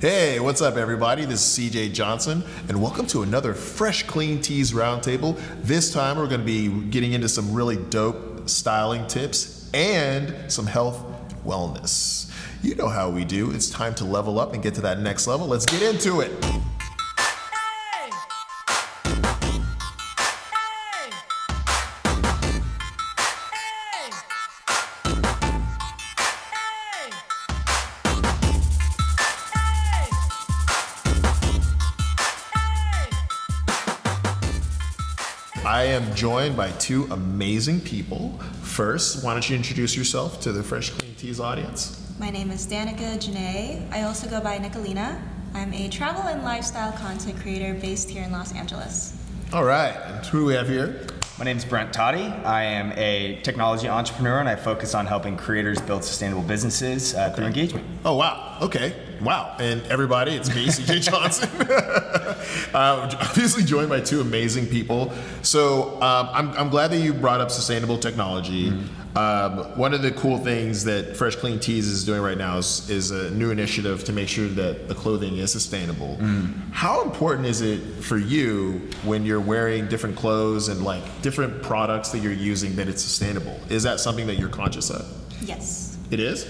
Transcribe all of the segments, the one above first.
Hey, what's up, everybody? This is CJ Johnson, and welcome to another Fresh Clean Tees Roundtable. This time, we're going to be getting into some really dope styling tips and some health wellness. You know how we do. It's time to level up and get to that next level. Let's get into it. Joined by two amazing people. First, why don't you introduce yourself to the Fresh Clean Tees audience? My name is Danica Janae. I also go by Nica Lina. I'm a travel and lifestyle content creator based here in Los Angeles. All right, and who do we have here? My name is Brent Totty. I am a technology entrepreneur and I focus on helping creators build sustainable businesses uh, through engagement. Oh, wow. Okay. Wow. And everybody, it's me, CJ Johnson. uh, obviously joined by two amazing people. So um, I'm, I'm glad that you brought up sustainable technology. Mm-hmm. Um, one of the cool things that Fresh Clean Tees is doing right now is, is a new initiative to make sure that the clothing is sustainable. Mm. How important is it for you when you're wearing different clothes and like different products that you're using that it's sustainable? Is that something that you're conscious of? Yes. It is?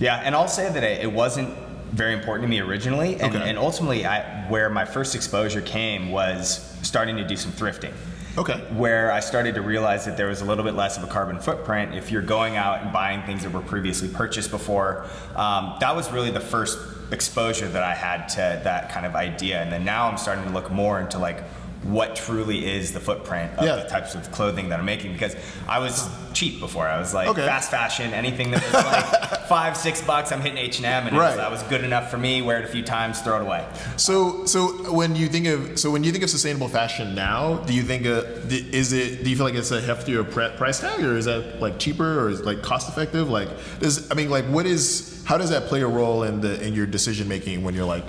Yeah, and I'll say that it wasn't very important to me originally, and, Okay. and ultimately, I, where my first exposure came was starting to do some thrifting. Okay. Where I started to realize that there was a little bit less of a carbon footprint if you're going out and buying things that were previously purchased before. Um, that was really the first exposure that I had to that kind of idea, and then now I'm starting to look more into like what truly is the footprint of Yeah. the types of clothing that I'm making because I was cheap before. I was like Okay. fast fashion, anything that was like five, six bucks, I'm hitting H and M, and it was- Right. that was good enough for me. Wear it a few times, throw it away. So, so when you think of so when you think of sustainable fashion now, do you think uh, is it? Do you feel like it's a heftier pre- price tag, or is that like cheaper, or is it, like cost effective? Like, does I mean, like, what is? How does that play a role in the in your decision making when you're like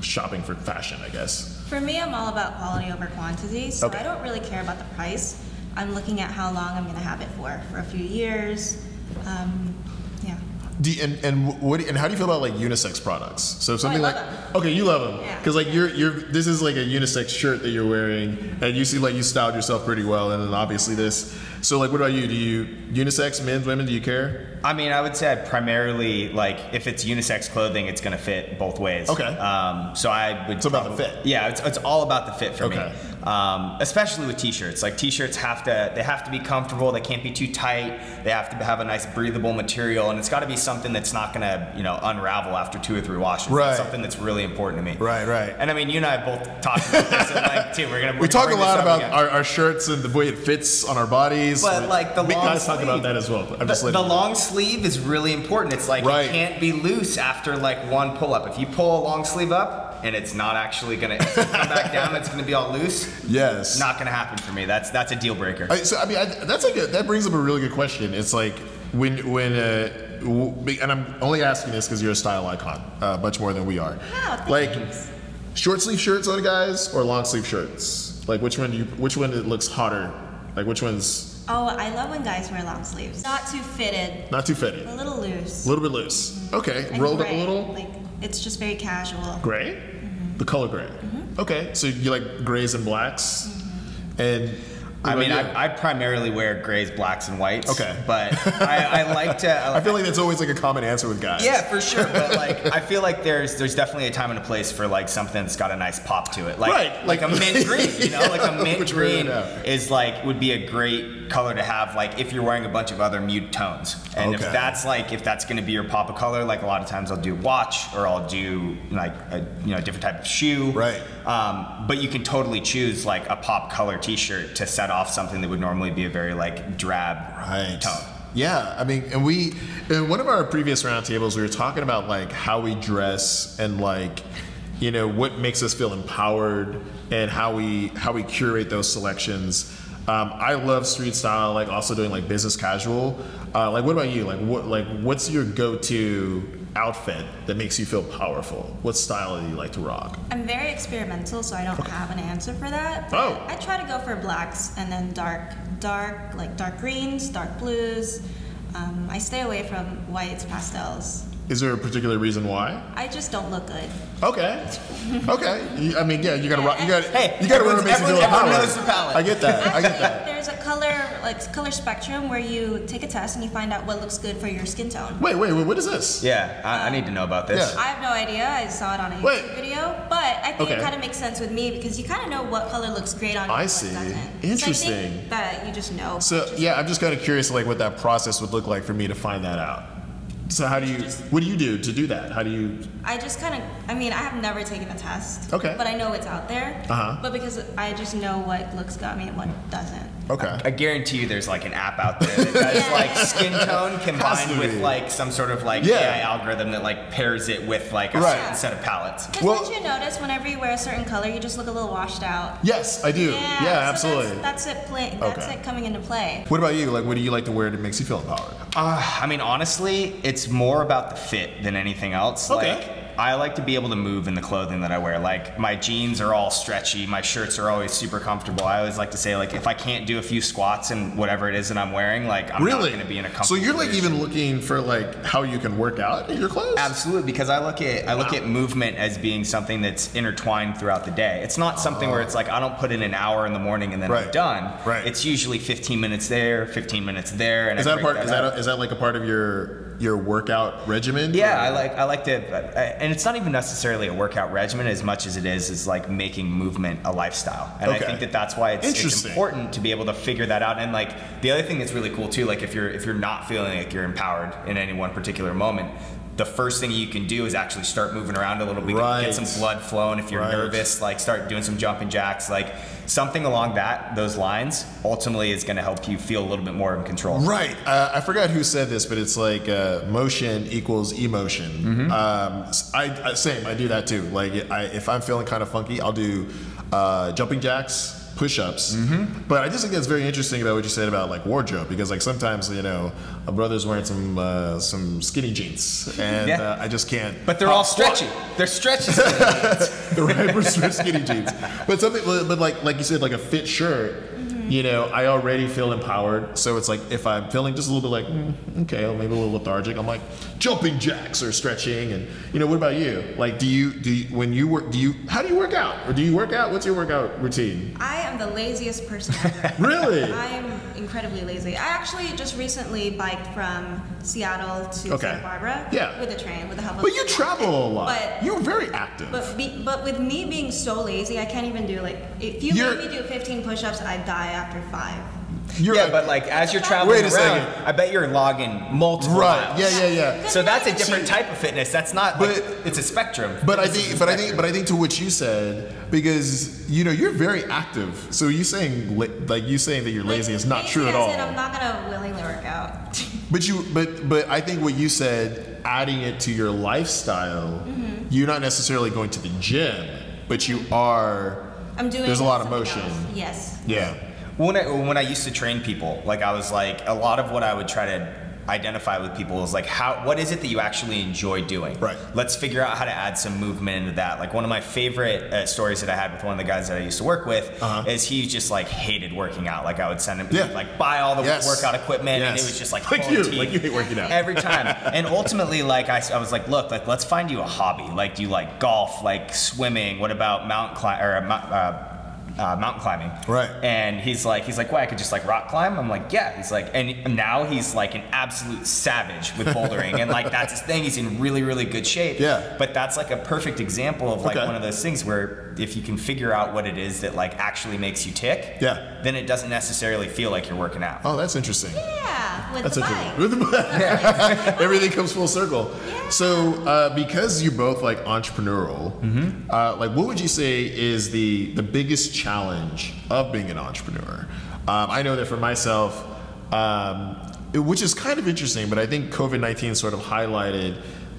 shopping for fashion? I guess. For me, I'm all about quality over quantity, so Okay. I don't really care about the price. I'm looking at how long I'm going to have it for, for a few years. Um, yeah. Do you, and and what and how do you feel about like unisex products? So something love like them. okay, you love them Yeah. because like you're you're this is like a unisex shirt that you're wearing, and you seem like you styled yourself pretty well, and then obviously this. So like, what about you? Do you unisex, men's, women? Do you care? I mean, I would say I primarily like if it's unisex clothing, it's going to fit both ways. Okay. Um, so I would. It's about the fit. Yeah, it's, it's all about the fit for Okay. me. Um, especially with t-shirts. Like t-shirts have to they have to be comfortable. They can't be too tight. They have to have a nice breathable material, and it's got to be something that's not going to you know unravel after two or three washes. Right. That's something that's really important to me. Right, right. And I mean, you and I both talked about this at length too. We're gonna We talk a lot about our, our shirts and the way it fits on our bodies. But, like, the we long guys talk about that as well. I'm The, just the letting you know. long sleeve is really important. It's like Right. it can't be loose after like one pull up. If you pull a long sleeve up and it's not actually gonna, gonna come back down, it's gonna be all loose. Yes. Not gonna happen for me. That's that's a deal breaker. I, so I mean, I, that's like a, that brings up a really good question. It's like when when uh, and I'm only asking this because you're a style icon, uh, much more than we are. Wow, like short sleeve shirts on guys or long sleeve shirts. Like which one do you? Which one it looks hotter? Like which one's Oh, I love when guys wear long sleeves. Not too fitted, not too fitted? a little loose. A little bit loose. Okay, and rolled up a little. Like it's just very casual. Gray? Mm-hmm. The color gray. Okay, so you like grays and blacks? Mm-hmm. And I mean. I, I primarily wear grays, blacks, and whites. Okay. But I, I like to. I feel like that's always like a common answer with guys. Yeah, for sure. But like, I feel like there's there's definitely a time and a place for like something that's got a nice pop to it, like Right. like a mint green. You know, like a mint green is like would be a great color to have, like if you're wearing a bunch of other mute tones. And Okay. if that's like if that's going to be your pop of color, like a lot of times I'll do watch or I'll do like a you know different type of shoe. Right. Um, but you can totally choose like a pop color T-shirt to set off something that would normally be a very like drab Right. tone. Yeah, I mean, and we in one of our previous roundtables, we were talking about like how we dress and like, you know, what makes us feel empowered and how we how we curate those selections. Um, I love street style, like also doing like business casual. Uh, like, what about you? Like, what like what's your go-to outfit that makes you feel powerful? What style do you like to rock? I'm very experimental, so I don't have an answer for that. but Oh. I try to go for blacks and then dark, dark, like dark greens, dark blues. Um, I stay away from whites, pastels. Is there a particular reason why? I just don't look good. Okay. Okay. You- I mean, yeah, you gotta, rock. you gotta, Hey, you gotta remember everyone's- makes you everyone- everyone empowered. knows the palette. I get that. I get that. there's a color like color spectrum where you take a test and you find out what looks good for your skin tone. Wait, wait, wait. What is this? Yeah, I, I need to know about this. Yeah. I have no idea. I saw it on a YouTube video, but I think Okay. it kind of makes sense with me because you kind of know what color looks great on you. I see. doesn't. So I Interesting. think that you just know. So Just- yeah, I'm just kind of curious, like, what that process would look like for me to find that out. So how do you? What do you do to do that? How do you? I just kind of, I mean, I have never taken a test. Okay. But I know it's out there. Uh-huh. But because I just know what looks good on me and what doesn't. Okay. I guarantee you there's like an app out there that does like skin tone combined with like some sort of like Yeah. AI algorithm that like pairs it with like a Right. certain set of palettes. Because Well- don't you notice whenever you wear a certain color, you just look a little washed out? Yes, I do. Yeah, so absolutely. That's, that's it. Play, that's Okay. it coming into play. What about you? Like, what do you like to wear that makes you feel empowered? Uh, I mean, honestly, it's more about the fit than anything else. Okay. Like, I like to be able to move in the clothing that I wear. Like, my jeans are all stretchy. My shirts are always super comfortable. I always like to say, like, if I can't do a few squats and whatever it is that I'm wearing, like, I'm really? not going to be in a comfortable. so you're like position. even looking for like how you can work out in your clothes? Absolutely, because I look at I look at movement as being something that's intertwined throughout the day. It's not something where it's like I don't put in an hour in the morning and then Right. I'm done. Right. It's usually 15 minutes there, 15 minutes there, and Is I that part? Is that a, is that like a part of your your workout regimen? yeah, Or- I like I like to, uh, and it's not even necessarily a workout regimen as much as it is is like making movement a lifestyle. And Okay. I think that that's why it's, it's important to be able to figure that out. And like the other thing that's really cool too, like if you're if you're not feeling like you're empowered in any one particular moment. The first thing you can do is actually start moving around a little bit, Right. get some blood flowing. If you're Right. nervous, like start doing some jumping jacks, like something along that those lines. Ultimately, is going to help you feel a little bit more in control. Right. Uh, I forgot who said this, but it's like uh, motion equals emotion. Mm-hmm. Um, I, I- same. I do that too. Like I, if I'm feeling kind of funky, I'll do uh, jumping jacks, push-ups. Mm-hmm. But I just think that's very interesting about what you said about like wardrobe because like sometimes you know a brother's wearing some uh, some skinny jeans and Yeah. uh, I just can't. But they're all stretchy. They're stretchy. the hyper stretch skinny jeans. But something, but like like you said, like a fit shirt. You know, I already feel empowered. So it's like if I'm feeling just a little bit like, mm, okay, maybe a little lethargic, I'm like jumping jacks or stretching. And you know, what about you? Like, do you do you, when you work? Do you how do you work out? Or do you work out? What's your workout routine? I am the laziest person ever. Really? I'm incredibly lazy. I actually just recently biked from Seattle to Okay. Santa Barbara Yeah. with a train with the help of But you travel a lot. But- You're very active. But be, but with me being so lazy, I can't even do like if you You're- made me do 15 push-ups, I'd die after five. You're yeah, but like as you're traveling Wait a around, second. I bet you're logging multiple right. miles. Yeah, yeah, yeah. So that's a different type of fitness. That's not. But- like, it's a spectrum. But I Fitness is think, a but I think, but I think to what you said, because you know you're very active. So you saying like you saying that you're lazy Like, is not true at all. I'm not gonna willingly work out. But you, but but I think what you said, adding it to your lifestyle, Mm-hmm. you're not necessarily going to the gym, but you are. I'm doing. There's a lot of motion. else. Yes. Yeah. When I when I used to train people, like I was like a lot of what I would try to identify with people is like how what is it that you actually enjoy doing? Right. Let's figure out how to add some movement into that. Like one of my favorite uh, stories that I had with one of the guys that I used to work with Uh-huh. is he just like hated working out. Like I would send him Yeah. like buy all the Yes. workout equipment and it was just like Like you, teeth like you hate working out. every time. and ultimately, like I, I was like, look, like let's find you a hobby. Like do you like golf? Like swimming? What about mountain climb or uh, mount- uh, mountain climbing? Right. And he's like, he's like, well, I could just like rock climb. I'm like, yeah. He's like, and now he's like an absolute savage with bouldering, and like that's his thing. He's in really, really good shape. Yeah. But that's like a perfect example of like Okay. one of those things where if you can figure out what it is that like actually makes you tick, Yeah. then it doesn't necessarily feel like you're working out. Oh, that's interesting. Yeah, with That's the interesting. bike. With the bike. Everything comes full circle. So, uh, because you're both like entrepreneurial, Mm-hmm. uh, like what would you say is the the biggest challenge of being an entrepreneur? Um, I know that for myself, um, it- which is kind of interesting, but I think COVID nineteen sort of highlighted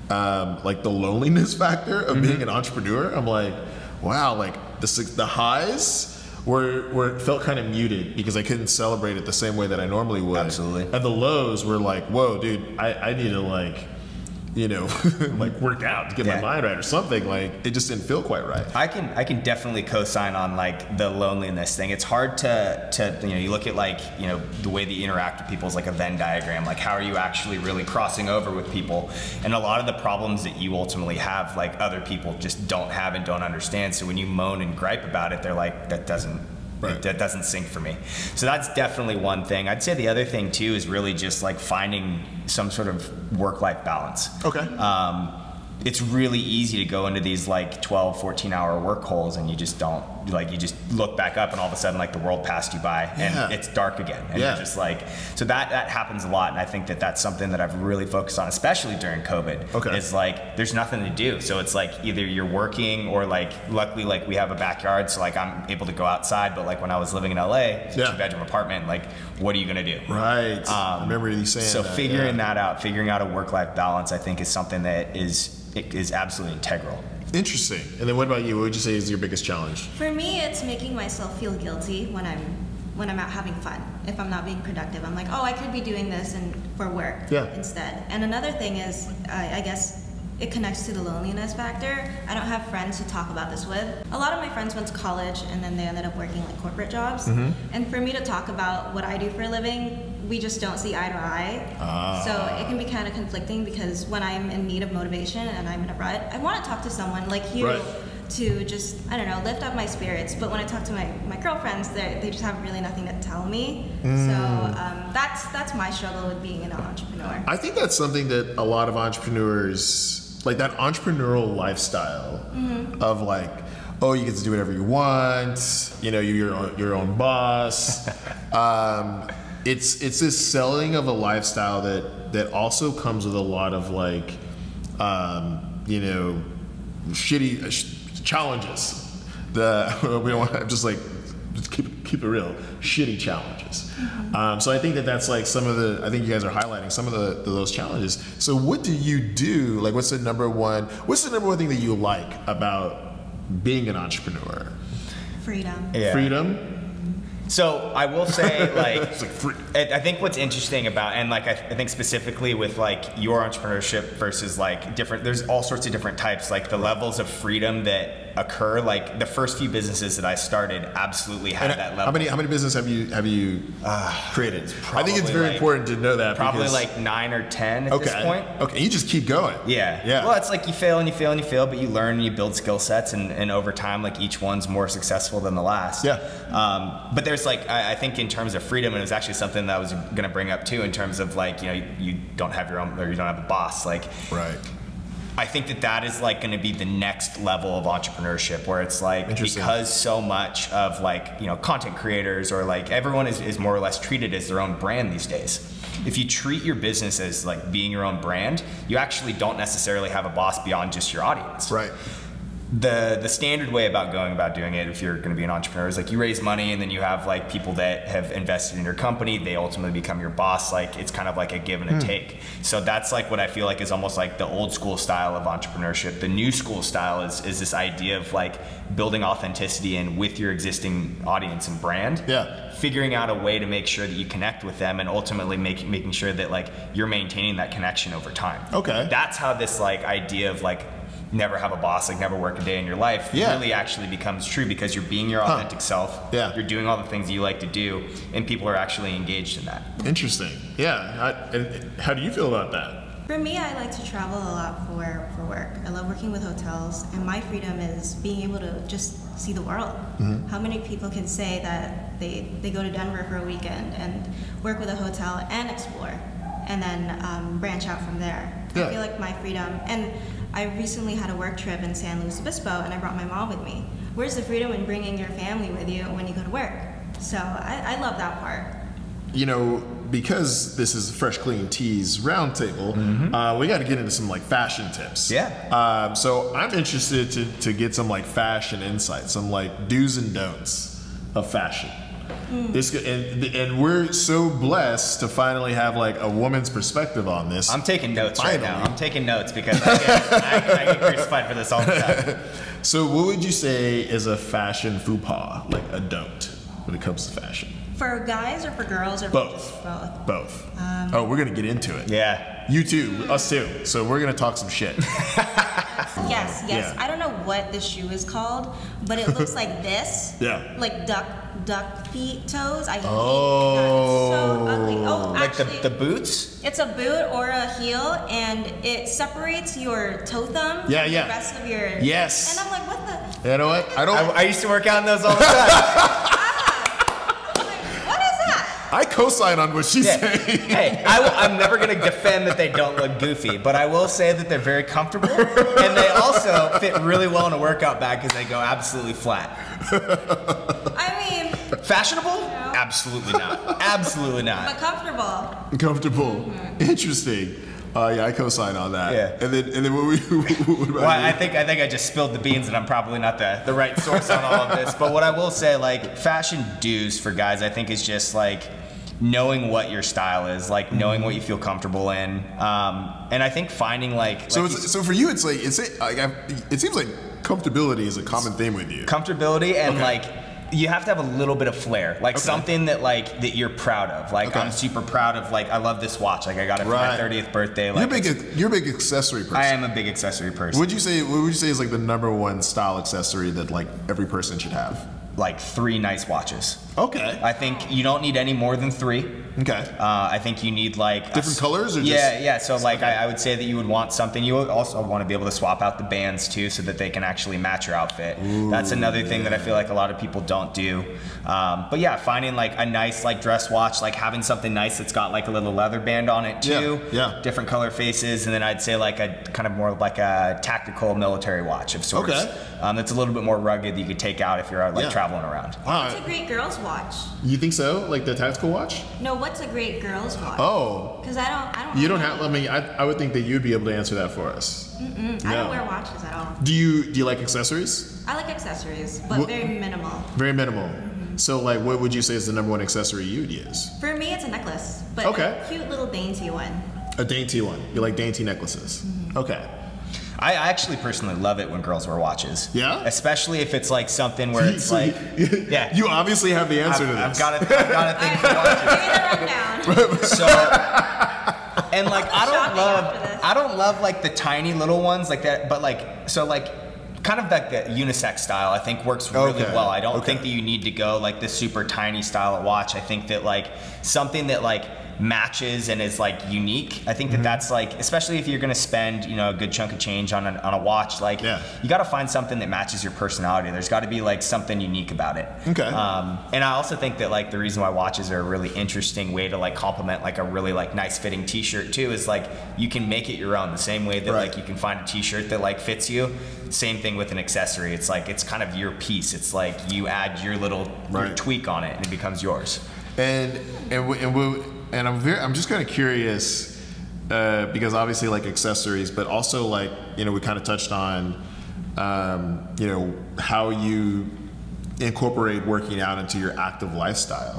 um, like the loneliness factor of being an entrepreneur. I'm like, wow, like the suc- the highs. Were, were felt kind of muted because I couldn't celebrate it the same way that I normally would. Absolutely. And the lows were like, whoa, dude, I, I need to like you know, like work out to get Yeah. my mind right or something. Like it just didn't feel quite right. I can I can definitely co-sign on like the loneliness thing. It's hard to to you know you look at like you know the way that you interact with people is like a Venn diagram. Like how are you actually really crossing over with people? And a lot of the problems that you ultimately have, like other people just don't have and don't understand. So when you moan and gripe about it, they're like that doesn't Right. that doesn't sync for me. So that's definitely one thing. I'd say the other thing too is really just like finding some sort of work-life balance Okay. um, it's really easy to go into these like 12 14 hour work holes and you just don't like you just look back up and all of a sudden like the world passed you by and Yeah. it's dark again and Yeah. you're just like so that that happens a lot and i think that that's something that i've really focused on especially during covid Okay. is like there's nothing to do so it's like either you're working or like luckily like we have a backyard so like i'm able to go outside but like when i was living in la it's a Yeah. two bedroom apartment like what are you gonna do right. I um, remember you saying so that, figuring yeah. that out, figuring out a work-life balance, I think is something that is it is absolutely integral. Interesting. And then what about you? What would you say is your biggest challenge? For me, it's making myself feel guilty when I'm when I'm out having fun. If I'm not being productive, I'm like, oh, I could be doing this and for work Yeah. instead. And another thing is, I I guess it connects to the loneliness factor. I don't have friends to talk about this with. A lot of my friends went to college and then they ended up working like corporate jobs. Mm-hmm. And for me to talk about what I do for a living, we just don't see eye to eye. Ah. So it can be kind of conflicting because when I'm in need of motivation and I'm in a rut, I want to talk to someone like you Right. to just I don't know lift up my spirits. But when I talk to my, my girlfriends, they they just have really nothing to tell me. Mm. So um, that's that's my struggle with being an entrepreneur. I think that's something that a lot of entrepreneurs, like that entrepreneurial lifestyle of like, oh, you get to do whatever you want, you know, you're your own, your own boss. um, it's it's this selling of a lifestyle that that also comes with a lot of like, um, you know, shitty uh, sh- challenges. The we don't want to just like just keep keep it real, shitty challenges. Um, so I think that that's like some of the. I think you guys are highlighting some of the, the those challenges. So what do you do? Like, what's the number one? What's the number one thing that you like about being an entrepreneur? Freedom. Freedom. So I will say, like, like. I think what's interesting about, and like I, I think specifically with like your entrepreneurship versus like different, there's all sorts of different types. Like the levels of freedom that occur. Like the first few businesses that I started absolutely had And that level. how many how many business have you have you created? I think it's very like- important to know that. Probably like nine or ten at okay, this point. okay, you just keep going. Yeah. yeah. Well, it's like you fail and you fail and you fail, but you learn and you build skill sets, and, and over time, like each one's more successful than the last. Yeah. Um, but there's like, I, I think in terms of freedom, and it was actually something that I was going to bring up too, in terms of like, you know, you, you don't have your own, or you don't have a boss. Like, right. I think that that is like going to be the next level of entrepreneurship where it's like because so much of like you know content creators or like everyone is, is more or less treated as their own brand these days. If you treat your business as like being your own brand you actually don't necessarily have a boss beyond just your audience. Right. The the standard way about going about doing it if you're going to be an entrepreneur is like you raise money and then you have like people that have invested in your company they ultimately become your boss like it's kind of like a give and a hmm. take. So that's like what i feel like is almost like the old school style of entrepreneurship. The new school style is is this idea of like building authenticity and with your existing audience and brand. Yeah. figuring out a way to make sure that you connect with them and ultimately make, making sure that like you're maintaining that connection over time. Okay. that's how this like idea of like never have a boss like never work a day in your life Yeah. really actually becomes true because you're being your Huh. authentic self Yeah. you're doing all the things you like to do and people are actually engaged in that Interesting. Yeah. I, and how do you feel about that? For me, I like to travel a lot for, for work. I love working with hotels, and my freedom is being able to just see the world. How many people can say that they, they go to Denver for a weekend and work with a hotel and explore, and then um, branch out from there? Yeah. I feel like my freedom, and I recently had a work trip in San Luis Obispo, and I brought my mom with me. Where's the freedom in bringing your family with you when you go to work? So I, I love that part. you know, because this is Fresh Clean Tees Roundtable, uh, we got to get into some like fashion tips. Yeah. Um, so I'm interested to, to get some like fashion insights, some like do's and don'ts of fashion. This and, and we're so blessed to finally have like a woman's perspective on this. i'm taking notes right now i'm taking notes because i get, I, I get crucified for this all the time so what would you say is a fashion faux pas, like a don't, when it comes to fashion? For guys or for girls or Both. just both? Both. Um, oh, we're gonna get into it. Yeah. You too, us too. So we're gonna talk some shit. Yes, yes. Yeah. I don't know what the shoe is called, but it looks like this. Yeah. Like duck duck feet toes. I hate Oh. that. It's so ugly. Oh, oh. Like actually, the, the boots? it's a boot or a heel, and it separates your toe thumb Yeah, from yeah. the rest of your. Yes. And I'm like, what the? you know what? I don't. I, I used to work out in those all the time. I'm ah. what is that? I co-sign on what she's Yeah. saying. hey, I, am never going to defend that they don't look goofy, but I will say that they're very comfortable and they also fit really well in a workout bag because they go absolutely flat. I mean, Fashionable? Absolutely not. Absolutely not. but not. comfortable. Comfortable. Interesting. Uh, yeah, I co-sign on that. Yeah. And then, and then what, we, what about Well, I think I think I just spilled the beans, and I'm probably not the, the right source on all of this. But what I will say, like fashion dues for guys, I think is just like knowing what your style is, like knowing what you feel comfortable in, um, and I think finding like, So, like it's, so for you, it's like it's like it seems like comfortability is a common theme with you. comfortability and Okay. like you have to have a little bit of flair like Okay. something that like that you're proud of like Okay. i'm super proud of like i love this watch like i got it for Right. my 30th birthday Like, You're big, you're a big accessory person. i am a big accessory person Would you say? What would you say is like the number one style accessory that like every person should have? Like three nice watches Okay. i think you don't need any more than three Okay. uh, I think you need like Different s- colors or yeah, just- yeah. So like I, I would say that you would want something. You would also want to be able to swap out the bands too, so that they can actually match your outfit. Ooh, That's another thing that I feel like a lot of people don't do. Um, but yeah, finding like a nice like dress watch, like having something nice that's got like a little leather band on it too. Yeah, yeah. Different color faces, and then I'd say like a kind of more like a tactical military watch of sorts. Okay. Um, that's a little bit more rugged that you could take out if you're out like Yeah. traveling around. Wow. What's a great girl's watch? You think so? Like the tactical watch? No, what's a great girl's watch? Oh. Because I don't, I don't. You don't know have. I mean, I, I would think that you'd be able to answer that for us. I No. don't wear watches at all. Do you do you like accessories? I like accessories, but What- very minimal. Very minimal. So like, what would you say is the number one accessory you'd use? For me, it's a necklace, but Okay. a cute little dainty one. A dainty one. You like dainty necklaces. Mm-hmm. Okay. I I actually personally love it when girls wear watches. Yeah? Especially if it's like something where it's So like, you, yeah. You obviously have the answer I've, to this. I've got a, I've got a thing for All watches. right, give me the rundown. So, and like I don't Shopping love. I don't love like the tiny little ones like that, but like so like. Kind of like the unisex style, I think works really Okay, well. I don't okay. think that you need to go like this super tiny style of watch. I think that like something that like matches and is like unique. I think that Mm-hmm. that's like, especially if you're gonna spend you know a good chunk of change on a, on a watch, like Yeah. you got to find something that matches your personality. There's got to be like something unique about it. Okay. Um, and I also think that like the reason why watches are a really interesting way to like complement like a really like nice fitting T-shirt too is like you can make it your own. The same way that Right. like you can find a T-shirt that like fits you. Same thing with an accessory. It's like it's kind of your piece. It's like you add your little your tweak on it and it becomes yours. And and we, and, we, and I'm very I'm just kind of curious uh, because obviously like accessories, but also like you know we kind of touched on um, you know how you incorporate working out into your active lifestyle.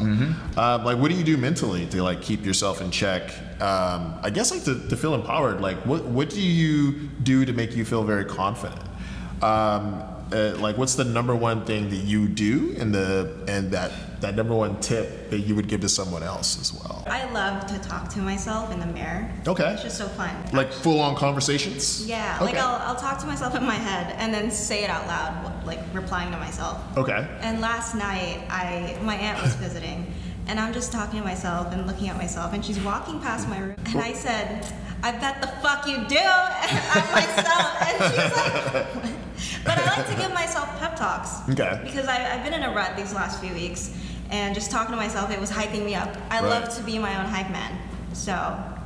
Um, like what do you do mentally to like keep yourself in check? Um, I guess like to, to feel empowered. Like what what do you do to make you feel very confident? Um, uh, like what's the number one thing that you do and the and that that number one tip that you would give to someone else as well I love to talk to myself in the mirror. Okay. It's just so fun. like full-on conversations Yeah, okay like I'll, I'll talk to myself in my head and then say it out loud, like replying to myself. okay And last night, I my aunt was visiting, and I'm just talking to myself and looking at myself, and she's walking past my room, and I said, "I bet the fuck you do," at myself, and she's like. But I like to give myself pep talks. Okay. Because I, I've been in a rut these last few weeks, and just talking to myself, it was hyping me up. I Right. love to be my own hype man, so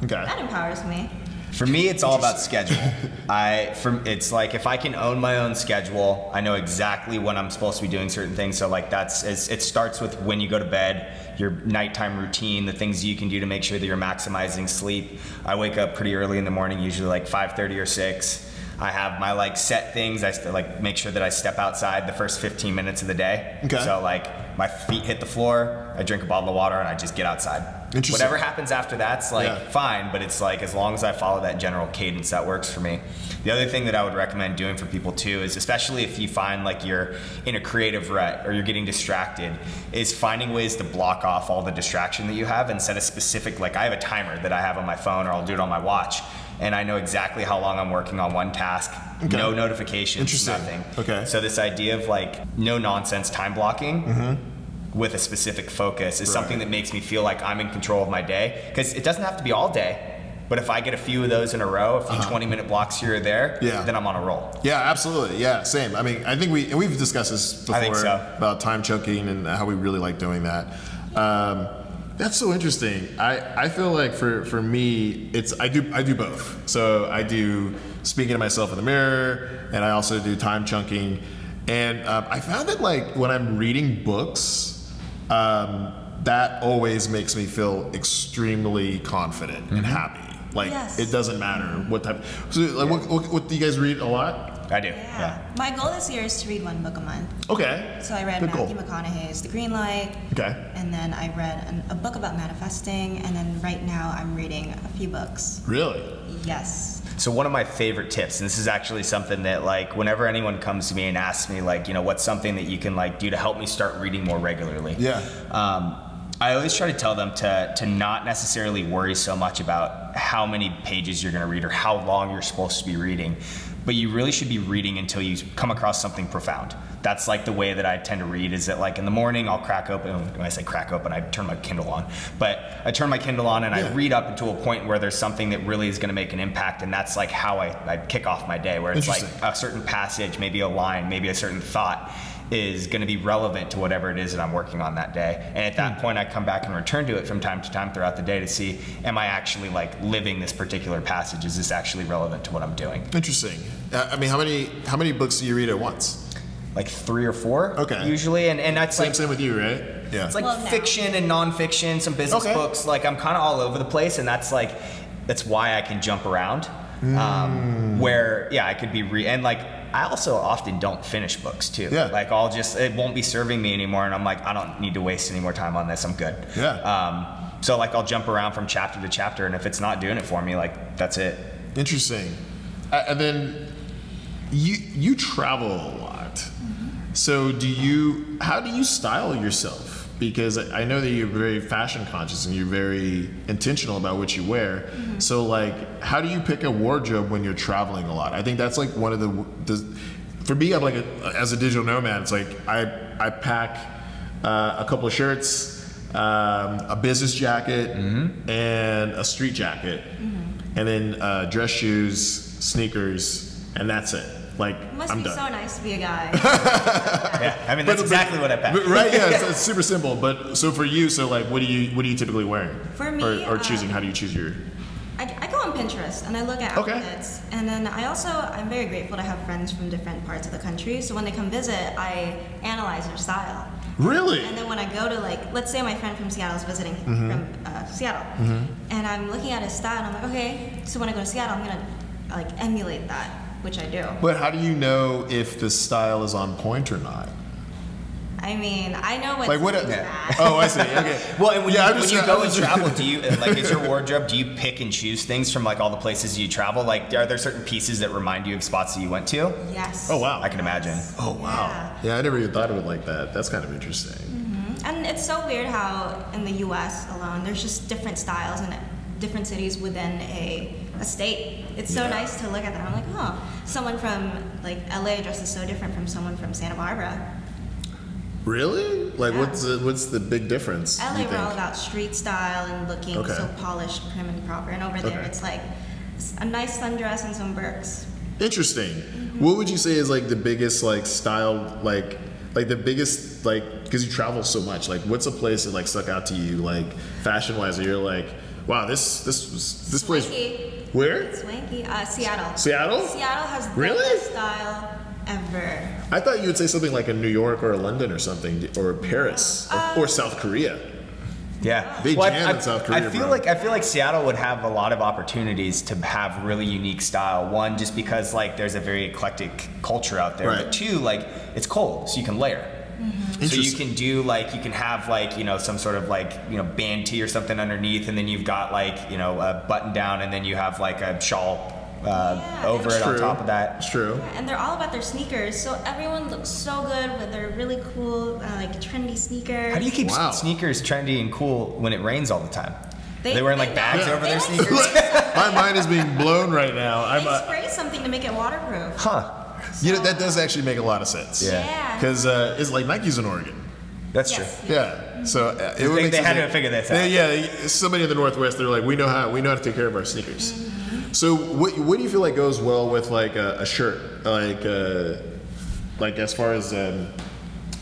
Okay. that empowers me. For me, it's all about schedule. I, from it's like if I can own my own schedule, I know exactly when I'm supposed to be doing certain things. So like that's it's, it starts with when you go to bed, your nighttime routine, the things you can do to make sure that you're maximizing sleep. I wake up pretty early in the morning, usually like 5:30 or 6. I have my like set things. I like make sure that I step outside the first 15 minutes of the day. Okay. So like my feet hit the floor, I drink a bottle of water, and I just get outside. Interesting. Whatever happens after that's like Yeah. fine, but it's like as long as I follow that general cadence, that works for me. The other thing that I would recommend doing for people too is, especially if you find like you're in a creative rut or you're getting distracted, is finding ways to block off all the distraction that you have and set a specific like I have a timer that I have on my phone or I'll do it on my watch. And I know exactly how long I'm working on one task. Okay. No notifications, Interesting. nothing. Okay. So this idea of like no nonsense time blocking with a specific focus is something that makes me feel like I'm in control of my day. Because it doesn't have to be all day, but if I get a few of those in a row, a few 20 minute blocks here or there, Uh-huh. Yeah. then I'm on a roll. Yeah, absolutely. Yeah, same. I mean, I think we and we've discussed this before so. about time choking and how we really like doing that. Um, that's so interesting. I, I feel like for, for me, it's I do I do both. So I do speaking to myself in the mirror, and I also do time chunking. And um, I found that like when I'm reading books, um, that always makes me feel extremely confident and happy. Like Yes. it doesn't matter what type. So like, what, what, what do you guys read a lot? I do. Yeah. Yeah. My goal this year is to read one book a month. Okay. So I read Good goal. Matthew McConaughey's The Green Light. Okay. And then I read an, a book about manifesting. And then right now I'm reading a few books. Really? Yes. So one of my favorite tips, and this is actually something that like whenever anyone comes to me and asks me like, you know, what's something that you can like do to help me start reading more regularly? Yeah. Um, I always try to tell them to to not necessarily worry so much about how many pages you're going to read or how long you're supposed to be reading, but you really should be reading until you come across something profound. That's like the way that I tend to read. Is that like in the morning I'll crack open. When I say crack open, I turn my Kindle on. But I turn my Kindle on and Yeah. I read up until a point where there's something that really is going to make an impact, and that's like how I, I kick off my day. Where it's like a certain passage, maybe a line, maybe a certain thought is going to be relevant to whatever it is that I'm working on that day. And at that point, I come back and return to it from time to time throughout the day to see, am I actually like living this particular passage? Is this actually relevant to what I'm doing? Interesting. Uh, I mean, how many how many books do you read at once? Like three or four, Okay. usually, and and that's Same like same with you, right? Yeah. it's like Well, no. fiction and nonfiction, some business Okay. books. Like I'm kind of all over the place, and that's like that's why I can jump around. Mm. Um, where yeah, I could be re and like I also often don't finish books too. Yeah. Like I'll just it won't be serving me anymore, and I'm like I don't need to waste any more time on this. I'm good. Yeah. Um, so like I'll jump around from chapter to chapter, and if it's not doing it for me, like that's it. Interesting. And then you you travel a lot. So do you? How do you style yourself? Because I know that you're very fashion conscious and you're very intentional about what you wear. So like, how do you pick a wardrobe when you're traveling a lot? I think that's like one of the. the for me, I'm like a, as a digital nomad. It's like I I pack uh, a couple of shirts, um, a business jacket, and a street jacket, and then uh, dress shoes, sneakers, and that's it. Like It must I'm be done. so nice to be a guy. Yeah. I mean that's But- exactly what I pack. Right? Yeah, it's, it's super simple. But so for you, so like, what do you what are you typically wearing? For me, or, or uh, choosing? How do you choose your? I, I go on Pinterest and I look at Okay. outfits, and then I also I'm very grateful to have friends from different parts of the country. So when they come visit, I analyze their style. Really? And then when I go to like, let's say my friend from Seattle is visiting Mm-hmm. from uh, Seattle, and I'm looking at his style, and I'm like, okay, so when I go to Seattle, I'm gonna like emulate that, which I do. But how do you know if the style is on point or not? I mean, I know when Like what? A, bad. oh, I see. Okay. Well, and when Yeah, you, when you go and travel, do you like is your wardrobe? Do you pick and choose things from like all the places you travel? Like, are there certain pieces that remind you of spots that you went to? Yes. Oh wow. I can imagine. Oh wow. Yeah, I never even thought of it like that. That's kind of interesting. Mm-hmm. And it's so weird how in the U.S. alone, there's just different styles in different cities within a, a state. It's so Yeah. nice to look at that. I'm like, oh, someone from like L.A. dresses so different from someone from Santa Barbara. Really? Like, Yeah. what's the, what's the big difference? LA, we're all about street style and looking Okay. so polished, prim and proper. And over there, Okay. it's like a nice sundress and some Birks. Interesting. Mm-hmm. What would you say is like the biggest like style like like the biggest like because you travel so much like what's a place that like stuck out to you like fashion wise or you're like wow this this was this place Swanky. Where Swanky. Uh, Seattle. Seattle Seattle has the Really? best style ever. I thought you would say something like a New York or a London or something or Paris Uh, or, or South Korea Yeah, They I- jam I, in South I Korea, feel bro. like I feel like Seattle would have a lot of opportunities to have really unique style. One, just because like there's a very eclectic culture out there. Right. But two, like it's cold, so you can layer. Mm-hmm. So you can do like you can have like you know some sort of like you know band tee or something underneath, and then you've got like you know a button down, and then you have like a shawl uh, Yeah, over it's it on top of that. It's true. Yeah, and they're all about their sneakers, so everyone looks so good with their really cool, uh, like trendy sneakers. How do you keep Wow. sneakers trendy and cool when it rains all the time? They- They, wearing like they- bags Yeah. over they their like sneakers? My mind is being blown right now. I'm, They uh, spray something to make it waterproof. huh? You know, that does actually make a lot of sense. Yeah. Yeah. Because uh, it's like Nike's in Oregon. That's Yes. true. Yeah. So uh, it would They- they had that- to figure this Yeah, out. Yeah, they- somebody in the Northwest, they're like, we know how we know how to take care of our sneakers. Mm-hmm. So what what do you feel like goes well with like a, a shirt, like uh, like as far as um,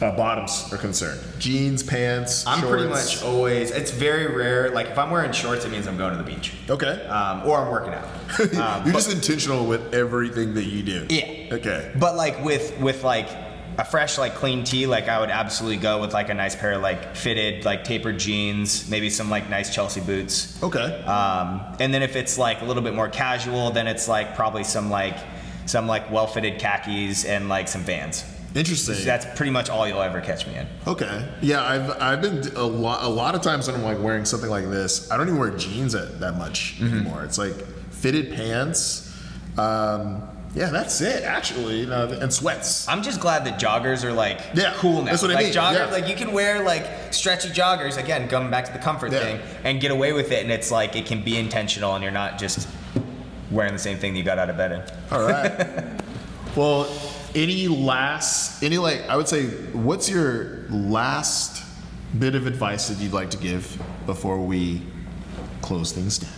uh, bottoms are concerned, jeans, pants. I'm pretty much always. It's very rare. Like if I'm wearing shorts, it means I'm going to the beach, okay. um, or I'm working out. Um, You're but- just intentional with everything that you do. Yeah. Okay. But like with with like a fresh like clean tee, like I would absolutely go with like a nice pair of like fitted like tapered jeans, maybe some like nice Chelsea boots. Okay. Um, and then if it's like a little bit more casual, then it's like probably some like some like well fitted khakis and like some Vans. Interesting. That's pretty much all you'll ever catch me in. Okay. Yeah, I've I've been a lot a lot of times when I'm like wearing something like this, I don't even wear jeans that, that much Mm-hmm. anymore. It's like fitted pants. Um, yeah, that's it actually. No, and sweats. I'm just glad that joggers are like Yeah, cool now. that's what I like mean, jogger, yeah. like you can wear like stretchy joggers again, going back to the comfort Yeah. thing, and get away with it, and it's like it can be intentional, and you're not just wearing the same thing that you got out of bed in. All right. well, any last any like I would say what's your last bit of advice that you'd like to give before we close things down?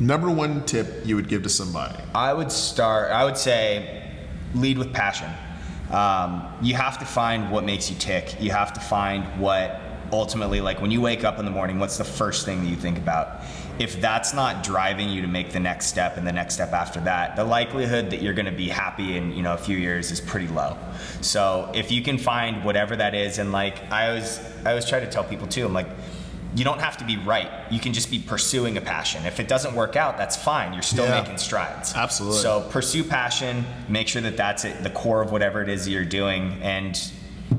Number one tip you would give to somebody. I would start. I would say lead with passion. Um, you have to find what makes you tick. You have to find what ultimately, like when you wake up in the morning, what's the first thing that you think about? If that's not driving you to make the next step and the next step after that, the likelihood that you're going to be happy in you know a few years is pretty low. So if you can find whatever that is, and like I always I always try to tell people too, I'm like you don't have to be right. You can just be pursuing a passion. If it doesn't work out, that's fine. You're still Yeah. making strides. Absolutely. So pursue passion. Make sure that that's at the core of whatever it is that you're doing, and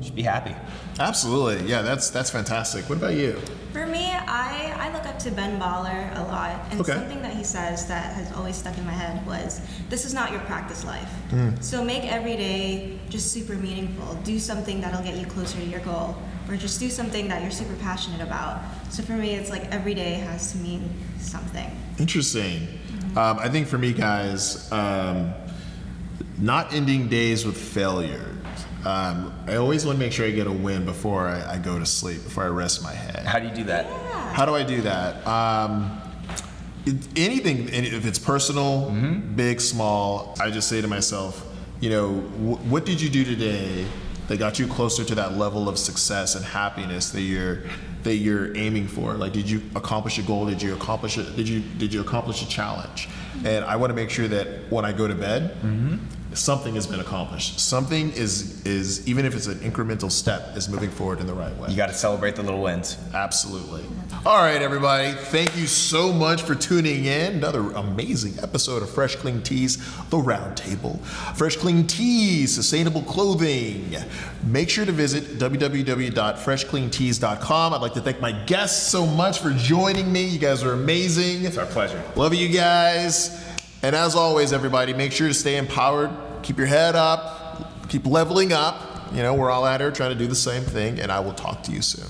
just be happy. Absolutely. Yeah, that's that's fantastic. What about you? For me, I, I look up to Ben Baller a lot, and Okay. something that he says that has always stuck in my head was, "This is not your practice life. Mm. So make every day just super meaningful. Do something that'll get you closer to your goal, or just do something that you're super passionate about." So for me, it's like every day has to mean something. Interesting. Um, I think for me, guys, um, not ending days with failure. Um, I always want to make sure I get a win before I, I go to sleep, before I rest my head. How do you do that? Yeah. How do I do that? Um, it, anything, if it's personal, big, small, I just say to myself, you know, wh- what did you do today that got you closer to that level of success and happiness that you're that you're aiming for? Like, did you accomplish a goal? Did you accomplish it? Did you did you accomplish a challenge? And I want to make sure that when I go to bed, something has been accomplished. Something is is even if it's an incremental step, is moving forward in the right way. You got to celebrate the little wins. Absolutely. All right, everybody. Thank you so much for tuning in. Another amazing episode of Fresh Clean Tees, The Roundtable. Fresh Clean Tees, sustainable clothing. Make sure to visit www.freshcleantees.com. I'd like to thank my guests so much for joining me. You guys are amazing. It's our pleasure. Love you guys. And as always, everybody, make sure to stay empowered. Keep your head up. Keep leveling up. You know, we're all out here trying to do the same thing, and I will talk to you soon.